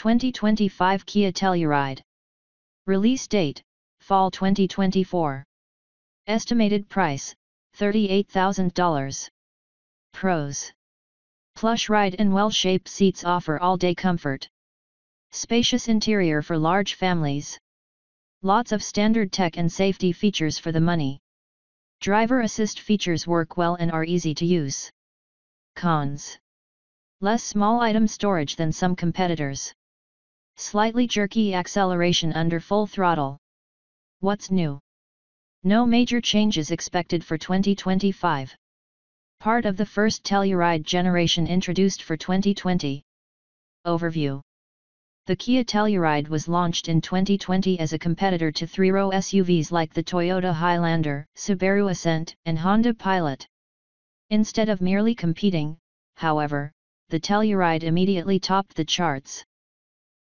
2025 Kia Telluride. Release date, Fall 2024. Estimated price, $38,000. Pros. Plush ride and well-shaped seats offer all-day comfort. Spacious interior for large families. Lots of standard tech and safety features for the money. Driver assist features work well and are easy to use. Cons. Less small item storage than some competitors. Slightly jerky acceleration under full throttle. What's new? No major changes expected for 2025. Part of the first Telluride generation introduced for 2020. Overview The Kia Telluride was launched in 2020 as a competitor to three-row SUVs like the Toyota Highlander, Subaru Ascent, and Honda Pilot. Instead of merely competing, however, the Telluride immediately topped the charts.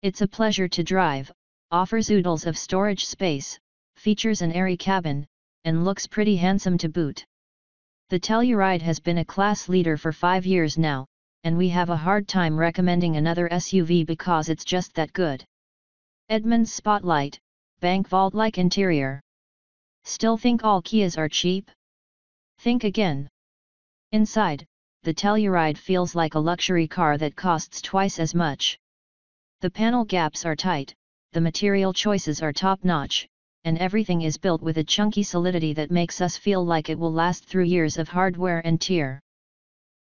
It's a pleasure to drive, offers oodles of storage space, features an airy cabin, and looks pretty handsome to boot. The Telluride has been a class leader for five years now, and we have a hard time recommending another SUV because it's just that good. Edmunds Spotlight, bank vault-like interior. Still think all Kias are cheap? Think again. Inside, the Telluride feels like a luxury car that costs twice as much. The panel gaps are tight, the material choices are top-notch, and everything is built with a chunky solidity that makes us feel like it will last through years of hardware and tear.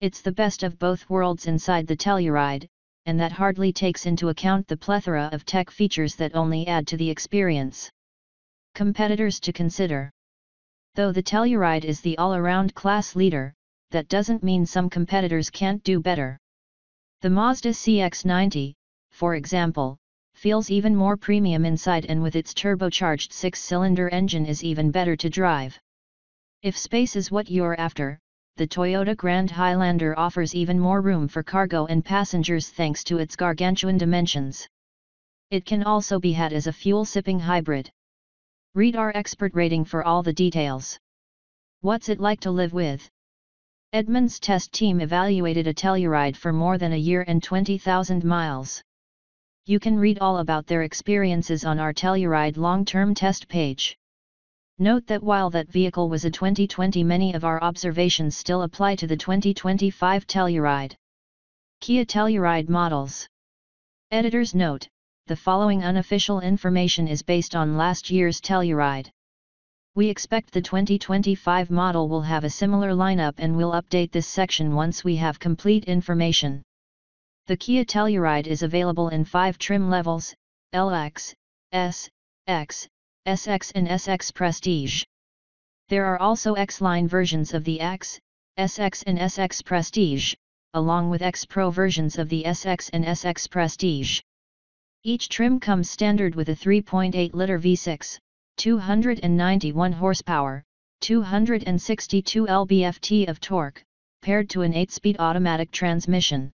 It's the best of both worlds inside the Telluride, and that hardly takes into account the plethora of tech features that only add to the experience. Competitors to consider Though the Telluride is the all-around class leader, that doesn't mean some competitors can't do better. The Mazda CX-90, for example, feels even more premium inside and with its turbocharged six-cylinder engine is even better to drive. If space is what you're after, the Toyota Grand Highlander offers even more room for cargo and passengers thanks to its gargantuan dimensions. It can also be had as a fuel-sipping hybrid. Read our expert rating for all the details. What's it like to live with? Edmunds test team evaluated a Telluride for more than a year and 20,000 miles. You can read all about their experiences on our Telluride long-term test page. Note that while that vehicle was a 2020 many of our observations still apply to the 2025 Telluride. Kia Telluride models. Editor's note, the following unofficial information is based on last year's Telluride. We expect the 2025 model will have a similar lineup and we'll update this section once we have complete information. The Kia Telluride is available in five trim levels, LX, S, X, SX and SX Prestige. There are also X-line versions of the X, SX and SX Prestige, along with X Pro versions of the SX and SX Prestige. Each trim comes standard with a 3.8-liter V6, 291 horsepower, 262 lb-ft of torque, paired to an 8-speed automatic transmission.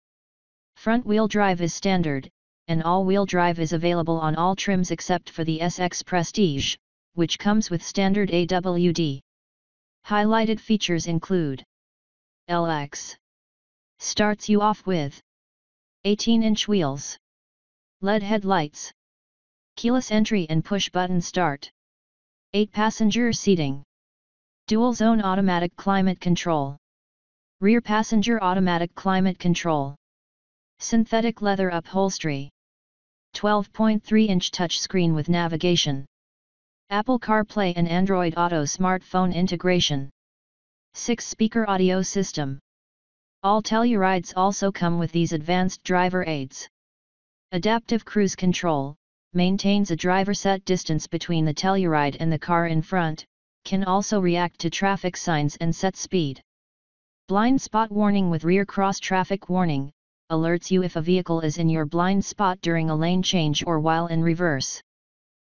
Front-wheel drive is standard, and all-wheel drive is available on all trims except for the SX Prestige, which comes with standard AWD. Highlighted features include LX starts you off with 18-inch wheels, LED headlights, keyless entry and push-button start, 8-passenger seating, dual-zone automatic climate control, rear passenger automatic climate control, synthetic leather upholstery, 12.3-inch touchscreen with navigation, Apple CarPlay and Android Auto smartphone integration, 6-speaker audio system. All Tellurides also come with these advanced driver aids. Adaptive Cruise Control, maintains a driver set distance between the Telluride and the car in front, can also react to traffic signs and set speed. Blind spot warning with rear cross traffic warning, alerts you if a vehicle is in your blind spot during a lane change or while in reverse.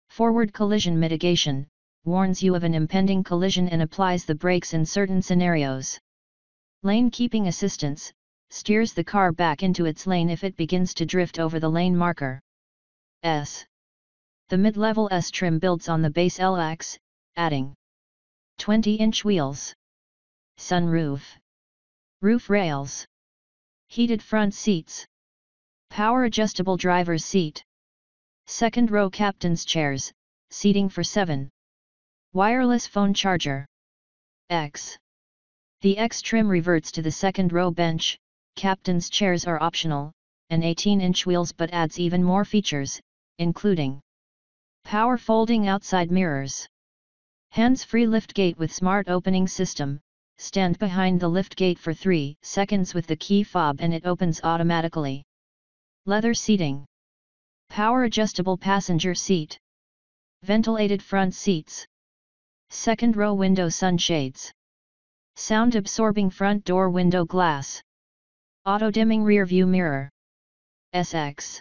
Forward collision mitigation, warns you of an impending collision and applies the brakes in certain scenarios. Lane keeping assistance, steers the car back into its lane if it begins to drift over the lane marker. S. The mid-level S trim builds on the base LX, adding 20-inch wheels, sunroof, roof rails, heated front seats, Power adjustable driver's seat. Second row captain's chairs, seating for 7. Wireless phone charger. X. The X trim reverts to the second row bench, captain's chairs are optional, and 18-inch wheels but adds even more features, including Power folding outside mirrors. Hands-free liftgate with smart opening system, stand behind the lift gate for 3 seconds with the key fob and it opens automatically. Leather seating. Power adjustable passenger seat. Ventilated front seats. Second row window sunshades. Sound absorbing front door window glass. Auto dimming rear view mirror. SX.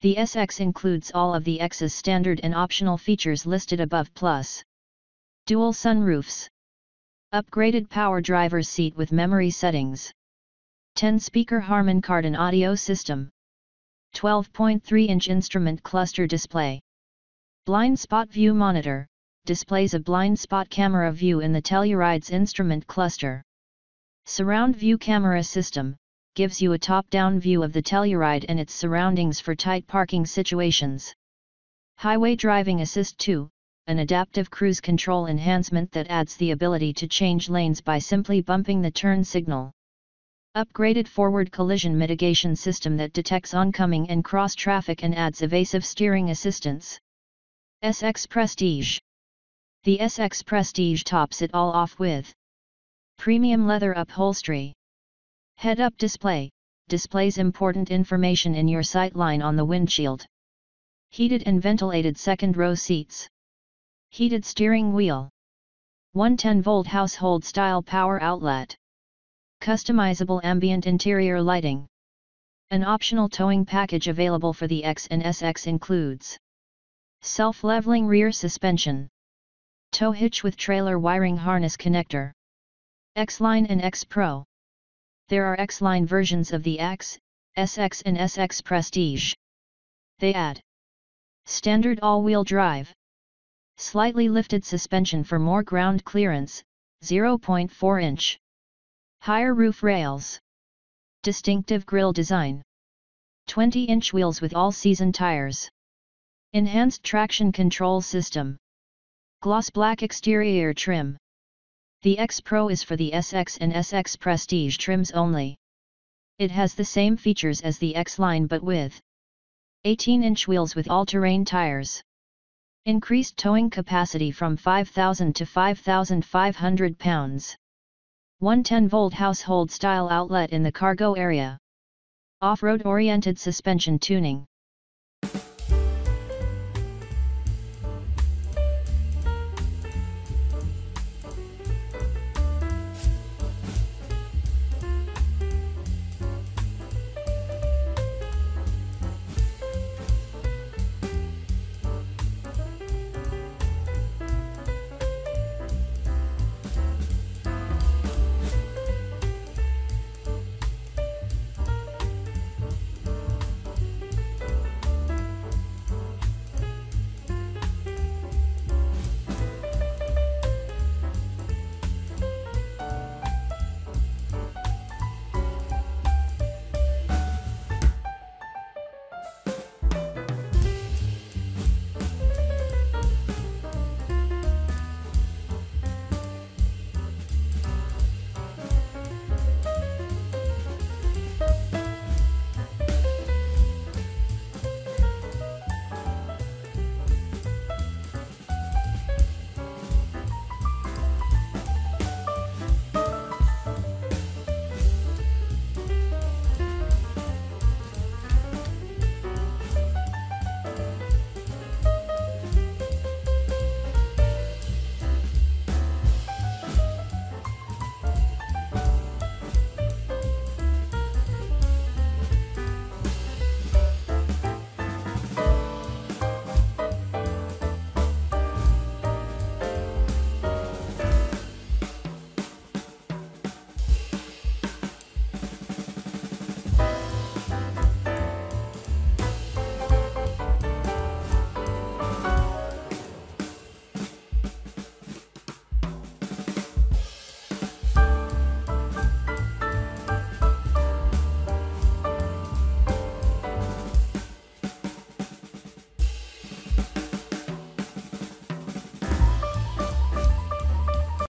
The SX includes all of the X's standard and optional features listed above plus. Dual sunroofs. Upgraded power driver's seat with memory settings. 10-speaker Harman Kardon audio system. 12.3-inch instrument cluster display. Blind spot view monitor, displays a blind spot camera view in the Telluride's instrument cluster. Surround view camera system, gives you a top-down view of the Telluride and its surroundings for tight parking situations. Highway Driving Assist 2, an adaptive cruise control enhancement that adds the ability to change lanes by simply bumping the turn signal. Upgraded forward collision mitigation system that detects oncoming and cross traffic and adds evasive steering assistance. SX Prestige The SX Prestige tops it all off with premium leather upholstery. Head-up display, displays important information in your sightline on the windshield. Heated and ventilated second row seats. Heated steering wheel. 110-volt household-style power outlet. Customizable ambient interior lighting. An optional towing package available for the X and SX includes Self-leveling rear suspension Tow hitch with trailer wiring harness connector X-Line and X Pro there are X-Line versions of the X, SX and SX Prestige. They add Standard all-wheel drive Slightly lifted suspension for more ground clearance, 0.4 inch. Higher roof rails. Distinctive grille design. 20-inch wheels with all-season tires. Enhanced traction control system. Gloss black exterior trim. The X Pro is for the SX and SX Prestige trims only. It has the same features as the X line but with 18-inch wheels with all-terrain tires. Increased towing capacity from 5,000 to 5,500 pounds. 110-volt household-style outlet in the cargo area. Off-road oriented suspension tuning.